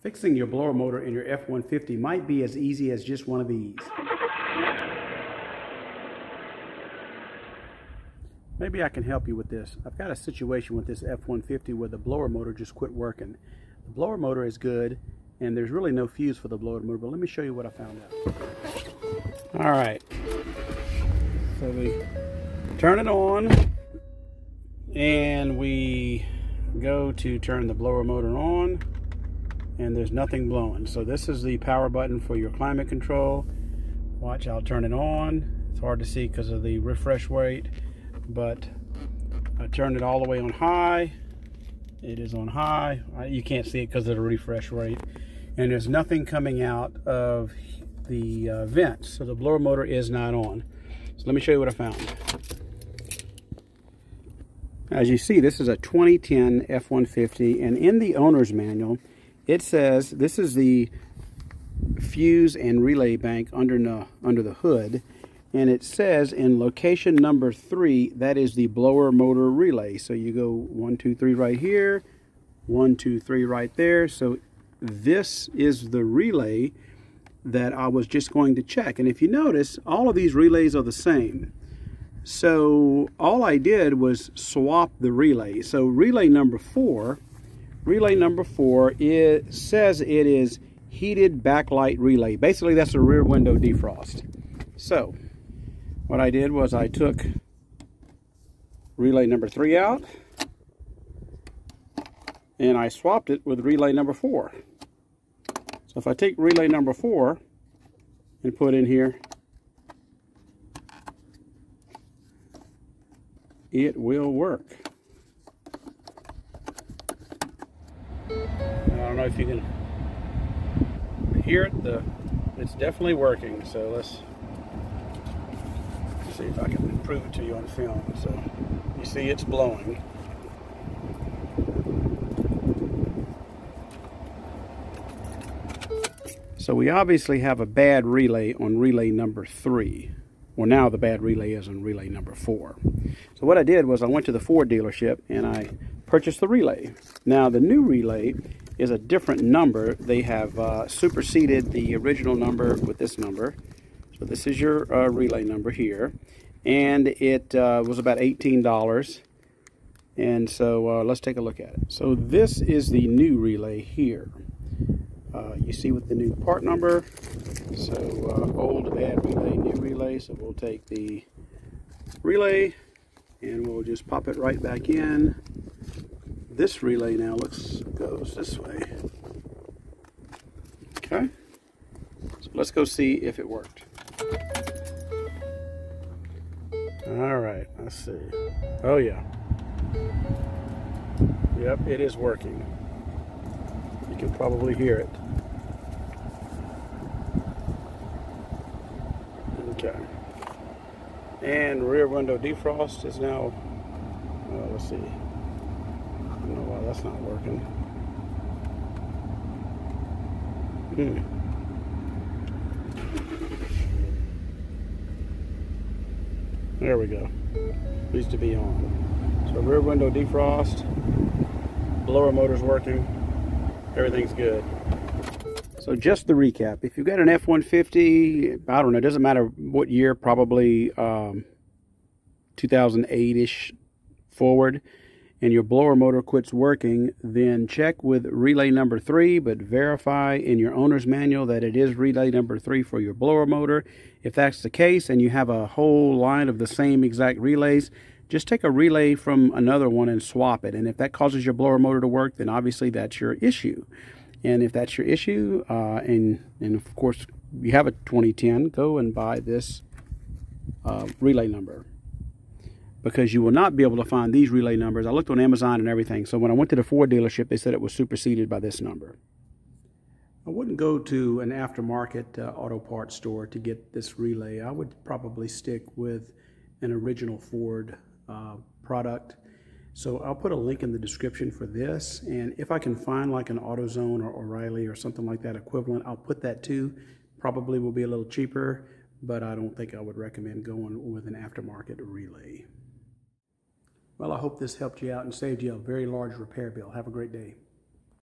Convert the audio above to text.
Fixing your blower motor in your F-150 might be as easy as just one of these. Maybe I can help you with this. I've got a situation with this F-150 where the blower motor just quit working. The blower motor is good and there's really no fuse for the blower motor, but let me show you what I found out. All right, so we turn it on and we go to turn the blower motor on and there's nothing blowing. So this is the power button for your climate control. Watch, I'll turn it on. It's hard to see because of the refresh rate, but I turned it all the way on high. It is on high. You can't see it because of the refresh rate. And there's nothing coming out of the uh, vents. So the blower motor is not on. So let me show you what I found. As you see, this is a 2010 F-150, and in the owner's manual, it says this is the fuse and relay bank under the, under the hood. And it says in location number three that is the blower motor relay. So you go one two three right here one two three right there. So this is the relay that I was just going to check. And if you notice all of these relays are the same. So all I did was swap the relay. So relay number four relay number four it says it is heated backlight relay. Basically that's a rear window defrost. So what I did was I took relay number three out and I swapped it with relay number four. So if I take relay number four and put in here it will work if you can hear it. The It's definitely working. So let's see if I can prove it to you on film. So you see it's blowing. So we obviously have a bad relay on relay number three. Well, now the bad relay is on relay number four. So what I did was I went to the Ford dealership and I purchased the relay. Now the new relay is a different number. They have uh, superseded the original number with this number. So this is your uh, relay number here. And it uh, was about $18. And so uh, let's take a look at it. So this is the new relay here. Uh, you see with the new part number. So uh, old bad relay, new relay. So we'll take the relay and we'll just pop it right back in this relay now looks goes this way. Okay. So let's go see if it worked. All right, let's see. Oh yeah. Yep, it is working. You can probably hear it. Okay. And rear window defrost is now, well, let's see don't know why that's not working. Hmm. There we go. Needs to be on. So rear window defrost, blower motor's working, everything's good. So just the recap, if you've got an F-150, I don't know, it doesn't matter what year, probably um, 2008-ish forward, and your blower motor quits working, then check with relay number three, but verify in your owner's manual that it is relay number three for your blower motor. If that's the case and you have a whole line of the same exact relays, just take a relay from another one and swap it. And if that causes your blower motor to work, then obviously that's your issue. And if that's your issue, uh, and, and of course you have a 2010, go and buy this uh, relay number because you will not be able to find these relay numbers. I looked on Amazon and everything. So when I went to the Ford dealership, they said it was superseded by this number. I wouldn't go to an aftermarket uh, auto parts store to get this relay. I would probably stick with an original Ford uh, product. So I'll put a link in the description for this. And if I can find like an AutoZone or O'Reilly or something like that equivalent, I'll put that too. Probably will be a little cheaper, but I don't think I would recommend going with an aftermarket relay. Well, I hope this helped you out and saved you a very large repair bill. Have a great day.